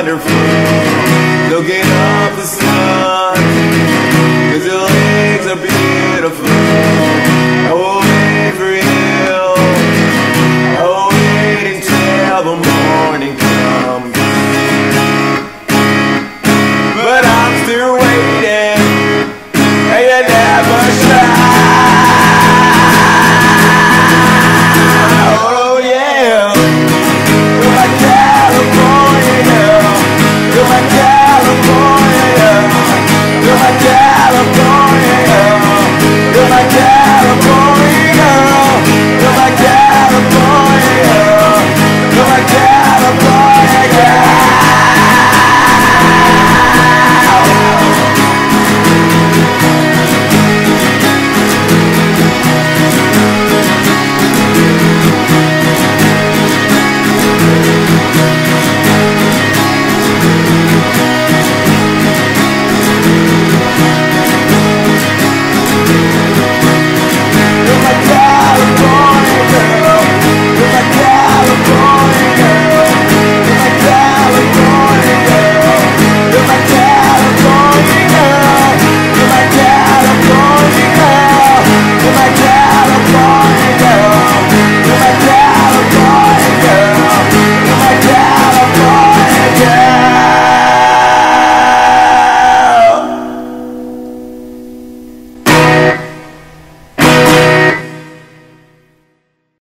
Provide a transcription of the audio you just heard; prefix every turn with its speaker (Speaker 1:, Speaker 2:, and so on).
Speaker 1: wonderful.